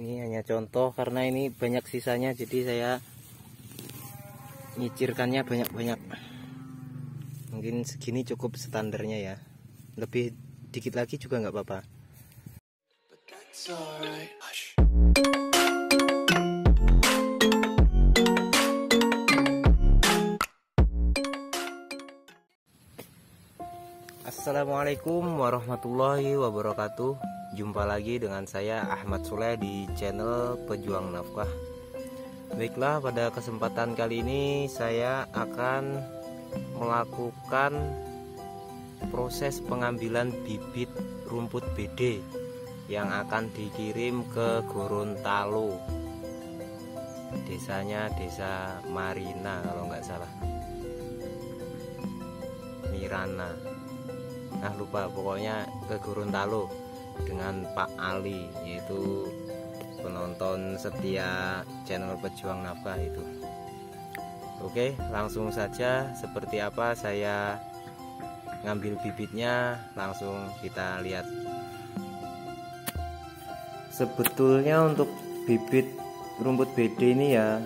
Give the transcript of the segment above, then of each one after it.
ini hanya contoh karena ini banyak sisanya jadi saya nyicirkannya banyak-banyak. Mungkin segini cukup standarnya ya. Lebih dikit lagi juga nggak apa-apa. Assalamualaikum warahmatullahi wabarakatuh Jumpa lagi dengan saya Ahmad Sule di channel Pejuang Nafkah. Baiklah pada kesempatan kali ini saya akan melakukan proses pengambilan bibit rumput BD yang akan dikirim ke Gorontalo. Desanya desa Marina kalau nggak salah. Mirana. Nah lupa pokoknya ke Gorontalo dengan Pak Ali yaitu penonton setia channel Pejuang Nafkah itu. Oke langsung saja seperti apa saya ngambil bibitnya langsung kita lihat. Sebetulnya untuk bibit rumput BD ini ya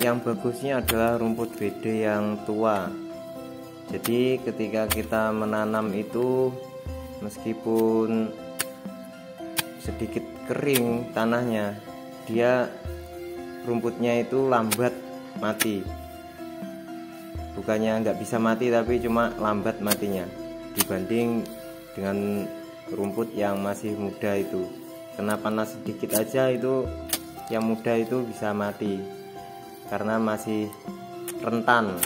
yang bagusnya adalah rumput BD yang tua. Jadi ketika kita menanam itu meskipun sedikit kering tanahnya. Dia rumputnya itu lambat mati. Bukannya nggak bisa mati tapi cuma lambat matinya. Dibanding dengan rumput yang masih muda itu. Kena panas sedikit aja itu yang muda itu bisa mati. Karena masih rentan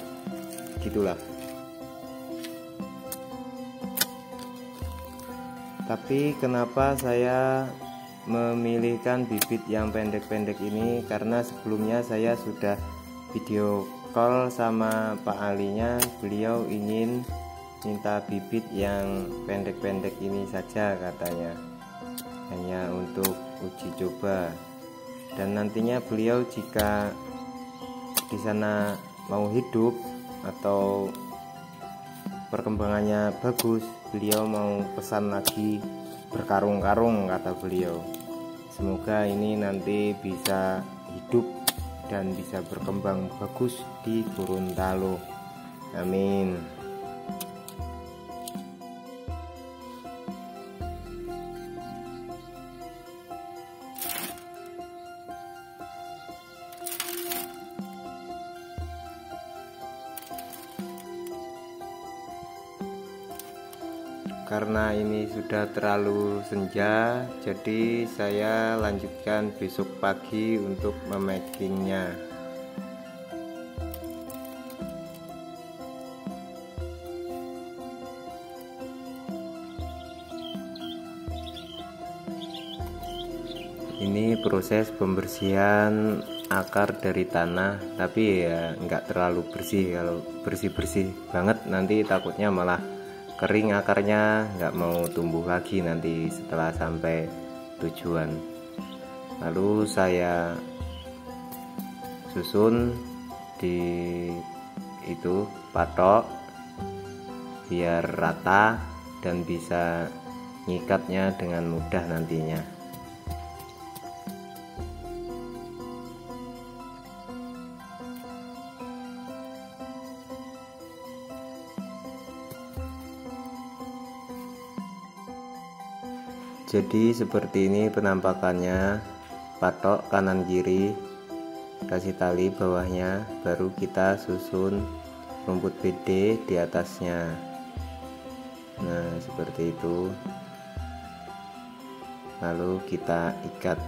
gitulah tapi kenapa saya memilihkan bibit yang pendek-pendek ini? Karena sebelumnya saya sudah video call sama Pak Alinya. Beliau ingin minta bibit yang pendek-pendek ini saja katanya. Hanya untuk uji coba. Dan nantinya beliau jika di sana mau hidup atau perkembangannya bagus beliau mau pesan lagi berkarung-karung kata beliau. Semoga ini nanti bisa hidup dan bisa berkembang bagus di Gorontalo. Amin karena ini sudah terlalu senja jadi saya lanjutkan besok pagi untuk memakingnya ini proses pembersihan akar dari tanah tapi ya nggak terlalu bersih. Kalau bersih-bersih banget nanti takutnya malah kering akarnya nggak mau tumbuh lagi nanti setelah sampai tujuan. Lalu saya susun di itu patok biar rata dan bisa ngikatnya dengan mudah nantinya jadi seperti ini penampakannya. Patok kanan kiri. Kasih tali bawahnya. Baru kita susun rumput BD di atasnya. Nah seperti itu. Lalu kita ikat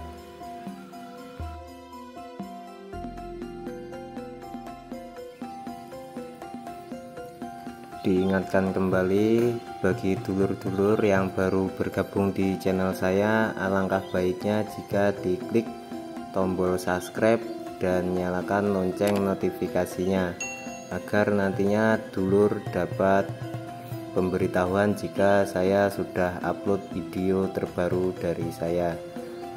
diingatkan kembali bagi dulur-dulur yang baru bergabung di channel saya alangkah baiknya jika diklik tombol subscribe dan nyalakan lonceng notifikasinya agar nantinya dulur dapat pemberitahuan jika saya sudah upload video terbaru dari saya.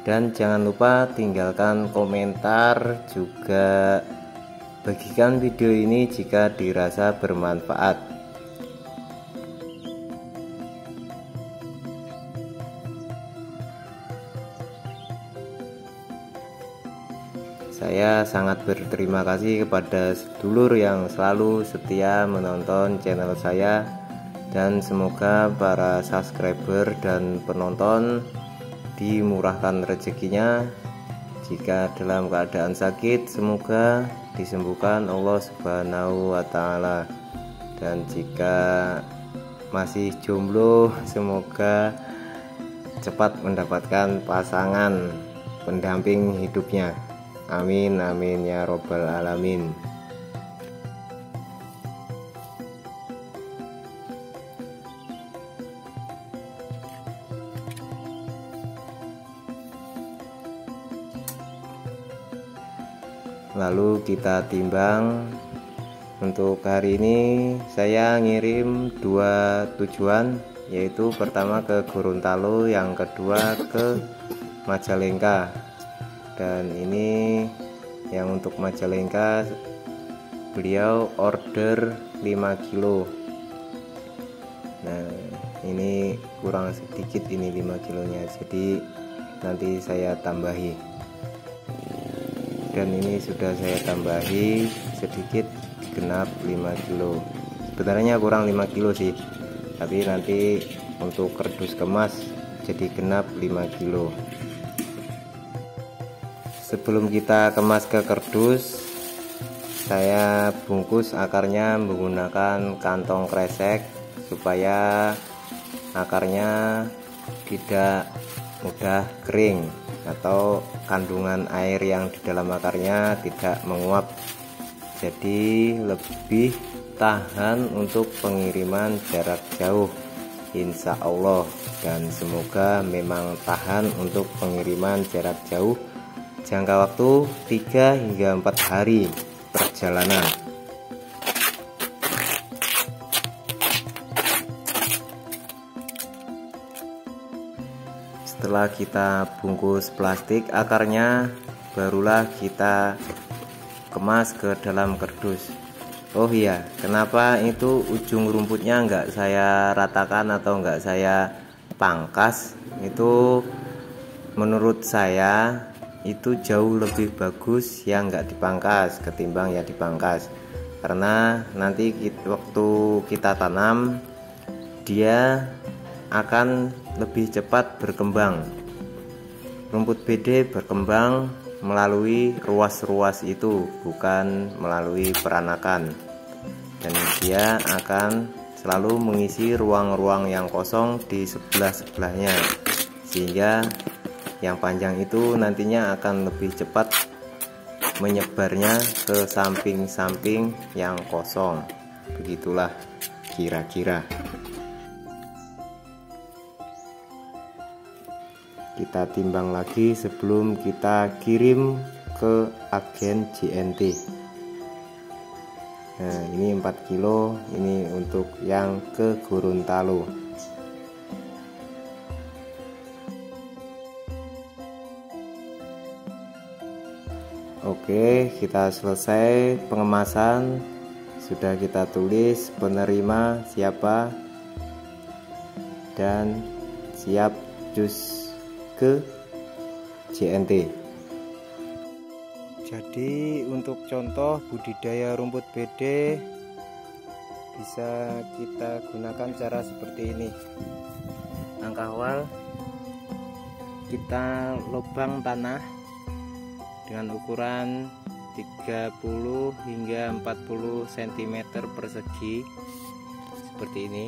Dan jangan lupa tinggalkan komentar juga. Bagikan video ini jika dirasa bermanfaat saya sangat berterima kasih kepada sedulur yang selalu setia menonton channel saya. Dan semoga para subscriber dan penonton dimurahkan rezekinya. Jika dalam keadaan sakit semoga disembuhkan Allah Subhanahu wa taala. Dan jika masih jomblo semoga cepat mendapatkan pasangan pendamping hidupnya amin amin ya robbal alamin. Lalu kita timbang. Untuk hari ini saya ngirim dua tujuan yaitu pertama ke Gorontalo yang kedua ke Majalengka dan ini yang untuk Majalengka beliau order 5 kilo. Nah ini kurang sedikit ini 5 kilonya jadi nanti saya tambahi. Dan ini sudah saya tambahi sedikit genap 5 kilo. Sebenarnya kurang 5 kilo sih tapi nanti untuk kerdus kemas jadi genap 5 kilo sebelum kita kemas ke kerdus saya bungkus akarnya menggunakan kantong kresek supaya akarnya tidak mudah kering atau kandungan air yang di dalam akarnya tidak menguap. Jadi lebih tahan untuk pengiriman jarak jauh Insya Allah. Dan semoga memang tahan untuk pengiriman jarak jauh jangka waktu 3 hingga 4 hari perjalanan. Setelah kita bungkus plastik akarnya barulah kita kemas ke dalam kardus Oh iya kenapa itu ujung rumputnya enggak saya ratakan atau enggak saya pangkas? Itu menurut saya itu jauh lebih bagus yang enggak dipangkas ketimbang ya dipangkas karena nanti waktu kita tanam dia akan lebih cepat berkembang. Rumput BD berkembang melalui ruas-ruas itu, bukan melalui peranakan. Dan dia akan selalu mengisi ruang-ruang yang kosong di sebelah-sebelahnya. Sehingga yang panjang itu nantinya akan lebih cepat menyebarnya ke samping-samping yang kosong. Begitulah kira-kira. kita timbang lagi sebelum kita kirim ke agen JNT nah ini 4 kilo ini untuk yang ke Gorontalo Oke kita selesai pengemasan. Sudah kita tulis penerima siapa dan siap jus ke JNT jadi untuk contoh budidaya rumput BD bisa kita gunakan cara seperti ini. Langkah awal kita lubang tanah dengan ukuran 30 hingga 40 cm persegi seperti ini.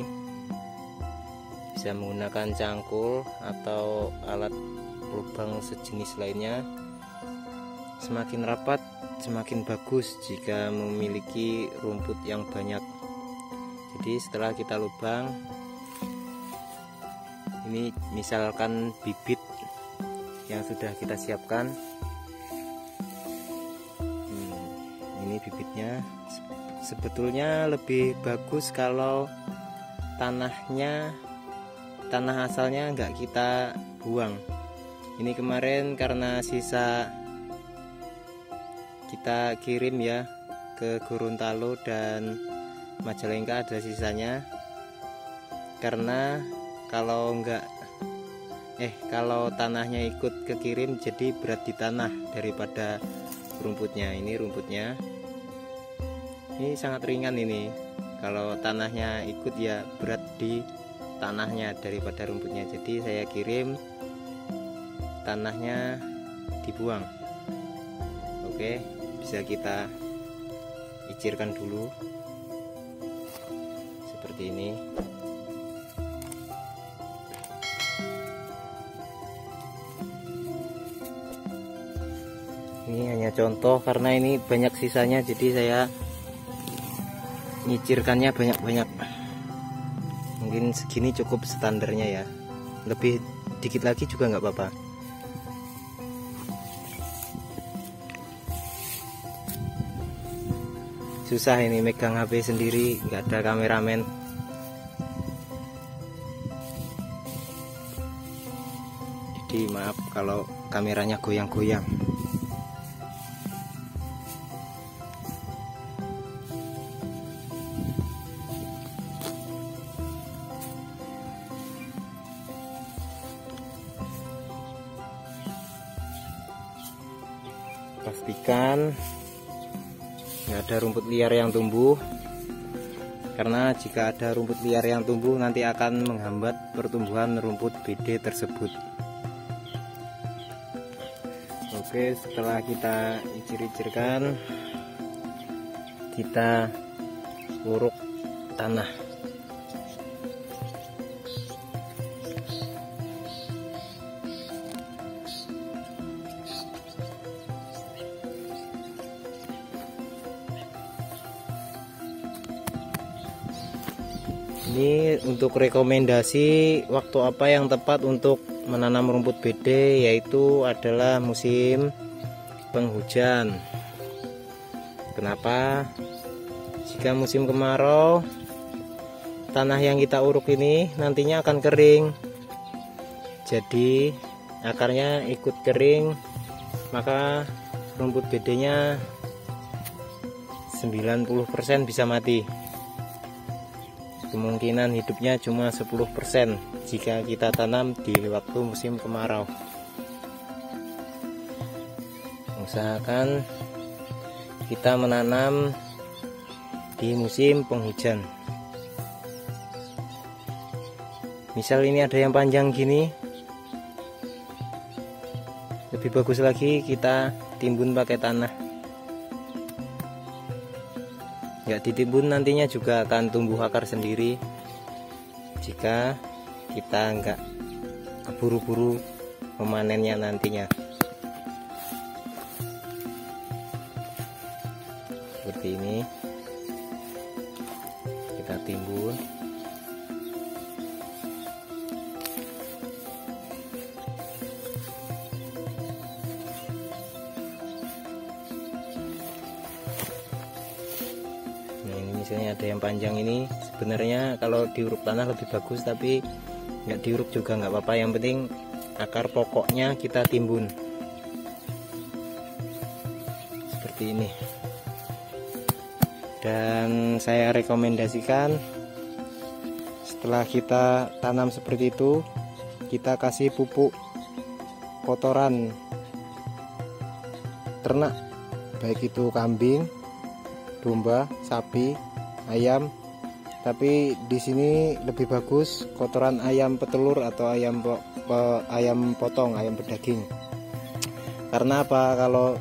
Bisa menggunakan cangkul atau alat lubang sejenis lainnya. Semakin rapat semakin bagus jika memiliki rumput yang banyak. Jadi setelah kita lubang ini misalkan bibit yang sudah kita siapkan ini bibitnya. Sebetulnya lebih bagus kalau tanahnya tanah asalnya nggak kita buang. Ini kemarin karena sisa kita kirim ya ke Gorontalo dan Majalengka ada sisanya. Karena kalau nggak eh kalau tanahnya ikut kekirim jadi berat di tanah daripada rumputnya. Ini rumputnya ini sangat ringan ini. Kalau tanahnya ikut ya berat di tanahnya daripada rumputnya. Jadi saya kirim tanahnya dibuang. Oke bisa kita icirkan dulu. Seperti ini. Ini hanya contoh karena ini banyak sisanya jadi saya nyicirkannya banyak-banyak. Mungkin segini cukup standarnya ya. Lebih dikit lagi juga nggak apa-apa. Susah ini megang HP sendiri nggak ada kameramen. Jadi maaf kalau kameranya goyang-goyang liar yang tumbuh. Karena jika ada rumput liar yang tumbuh nanti akan menghambat pertumbuhan rumput BD tersebut. Oke setelah kita icir-icirkan kita uruk tanah untuk rekomendasi waktu apa yang tepat untuk menanam rumput BD yaitu adalah musim penghujan. Kenapa? Jika musim kemarau tanah yang kita uruk ini nantinya akan kering. Jadi akarnya ikut kering maka rumput BD nya 90% bisa mati kemungkinan hidupnya cuma 10% jika kita tanam di waktu musim kemarau. Usahakan kita menanam di musim penghujan. Misal ini ada yang panjang gini lebih bagus lagi kita timbun pakai tanah nggak ditimbun nantinya juga akan tumbuh akar sendiri. Jika kita nggak keburu-buru memanennya nantinya misalnya ada yang panjang ini sebenarnya kalau diuruk tanah lebih bagus tapi nggak diuruk juga nggak apa-apa. Yang penting akar pokoknya kita timbun. Seperti ini. Dan saya rekomendasikan setelah kita tanam seperti itu kita kasih pupuk kotoran ternak baik itu kambing domba sapi ayam tapi di sini lebih bagus kotoran ayam petelur atau ayam po, pe, ayam potong ayam pedaging. Karena apa? Kalau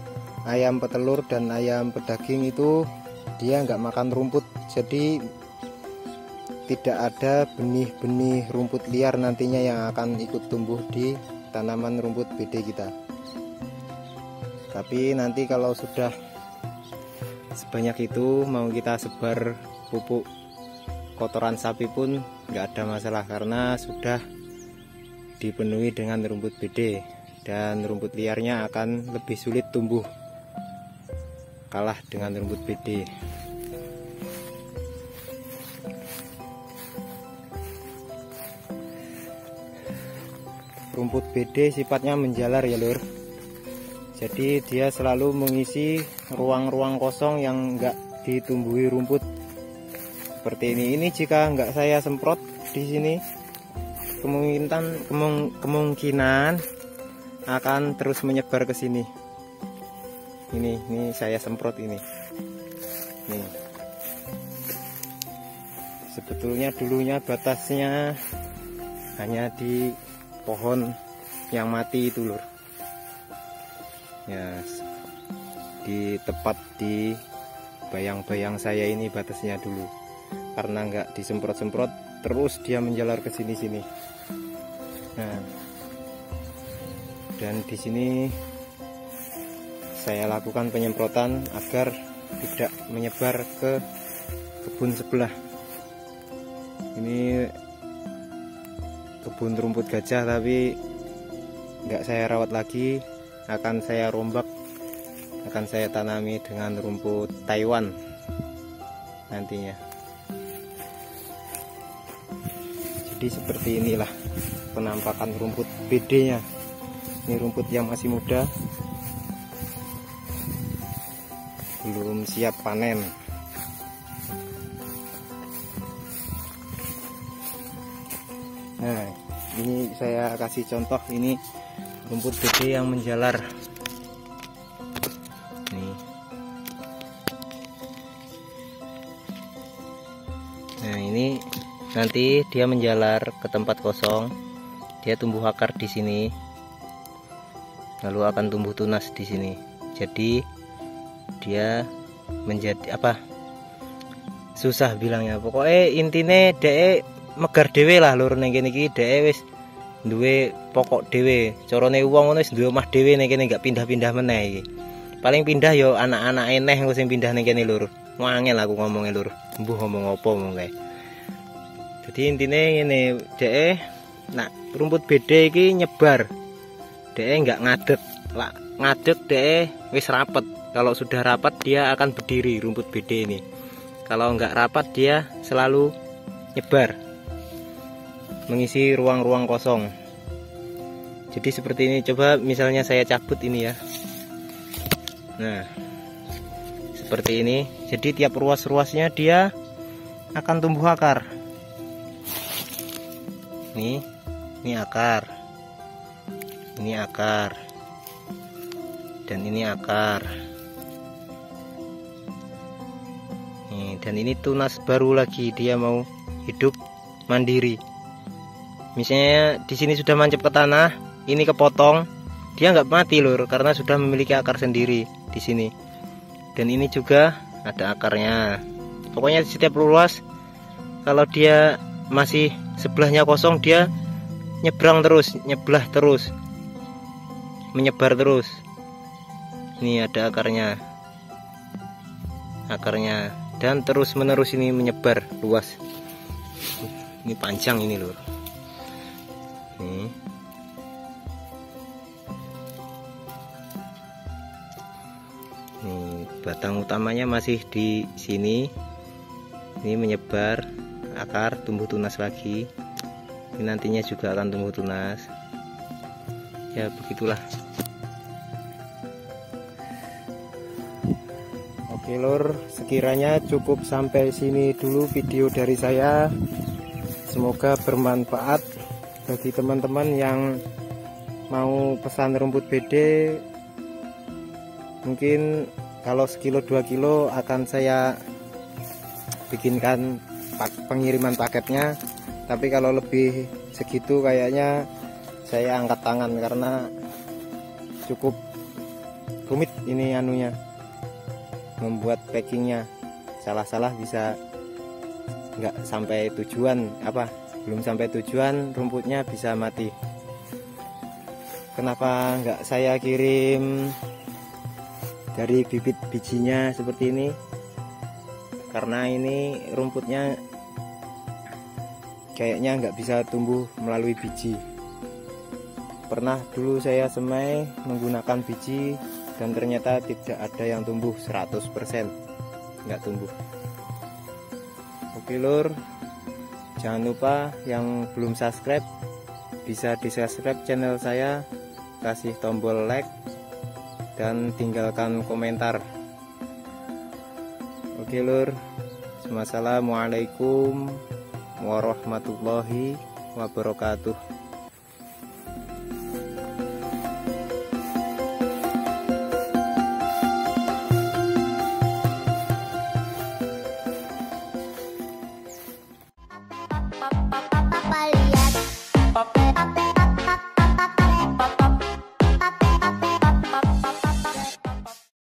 ayam petelur dan ayam pedaging itu dia nggak makan rumput jadi tidak ada benih-benih rumput liar nantinya yang akan ikut tumbuh di tanaman rumput BD kita. Tapi nanti kalau sudah sebanyak itu mau kita sebar pupuk kotoran sapi pun nggak ada masalah karena sudah dipenuhi dengan rumput BD dan rumput liarnya akan lebih sulit tumbuh kalah dengan rumput BD rumput BD sifatnya menjalar ya lur. Jadi dia selalu mengisi ruang-ruang kosong yang enggak ditumbuhi rumput seperti ini. Ini jika nggak saya semprot di sini kemungkinan kemung, kemungkinan akan terus menyebar ke sini. Ini ini saya semprot ini. Nih sebetulnya dulunya batasnya hanya di pohon yang mati itu lur. Ya di tepat di bayang-bayang saya ini batasnya dulu karena nggak disemprot-semprot terus dia menjalar ke sini-sini. Nah. Dan di sini saya lakukan penyemprotan agar tidak menyebar ke kebun sebelah. Ini kebun rumput gajah tapi nggak saya rawat lagi. Akan saya rombak akan saya tanami dengan rumput Taiwan nantinya jadi seperti inilah penampakan rumput BD nya ini rumput yang masih muda. Belum siap panen. Nah ini saya kasih contoh ini rumput BD yang menjalar nanti dia menjalar ke tempat kosong. Dia tumbuh akar di sini. Lalu akan tumbuh tunas di sini. Jadi dia menjadi apa? Susah bilangnya. Pokoknya intinya de megar dewe lah lur neng kene iki. De wis duwe pokok dewe corone uang wis duwe omah dewe neng kene gak pindah-pindah meneh iki. Paling pindah yo anak-anak eneh sing pindah neng kene lur. Wangel aku ngomongnya lur. Mbuh ngomong apa mong Jadi intinya ini deh nak rumput beda iki nyebar. Deh nggak ngadet. Lah ngadet deh wis rapet. Kalau sudah rapat dia akan berdiri rumput beda ini. Kalau nggak rapat dia selalu nyebar. Mengisi ruang-ruang kosong. Jadi seperti ini coba misalnya saya cabut ini ya. Nah, seperti ini jadi tiap ruas-ruasnya dia akan tumbuh akar ini ini akar. Ini akar. Dan ini akar. Nih, dan ini tunas baru lagi. Dia mau hidup mandiri. Misalnya di sini sudah mancap ke tanah ini kepotong. Dia nggak mati lur karena sudah memiliki akar sendiri di sini. Dan ini juga ada akarnya. Pokoknya setiap luas kalau dia masih sebelahnya kosong dia nyebrang terus nyebelah terus menyebar terus. Ini ada akarnya akarnya dan terus menerus ini menyebar luas. Ini panjang ini lur Nih, batang utamanya masih di sini. Ini menyebar akar tumbuh tunas lagi. Ini nantinya juga akan tumbuh tunas. Ya, begitulah. Oke, Lur, sekiranya cukup sampai sini dulu video dari saya. Semoga bermanfaat bagi teman-teman yang mau pesan rumput BD mungkin kalau sekilo dua kilo akan saya bikinkan pengiriman paketnya. Tapi kalau lebih segitu kayaknya saya angkat tangan karena cukup rumit ini anunya. Membuat packingnya salah-salah bisa nggak sampai tujuan apa belum sampai tujuan rumputnya bisa mati. Kenapa nggak saya kirim dari bibit bijinya seperti ini? Karena ini rumputnya kayaknya nggak bisa tumbuh melalui biji. Pernah dulu saya semai menggunakan biji dan ternyata tidak ada yang tumbuh 100% nggak tumbuh. Oke lur. Jangan lupa yang belum subscribe bisa di subscribe channel saya kasih tombol like dan tinggalkan komentar. Oke lur. Assalamualaikum warahmatullahi wabarakatuh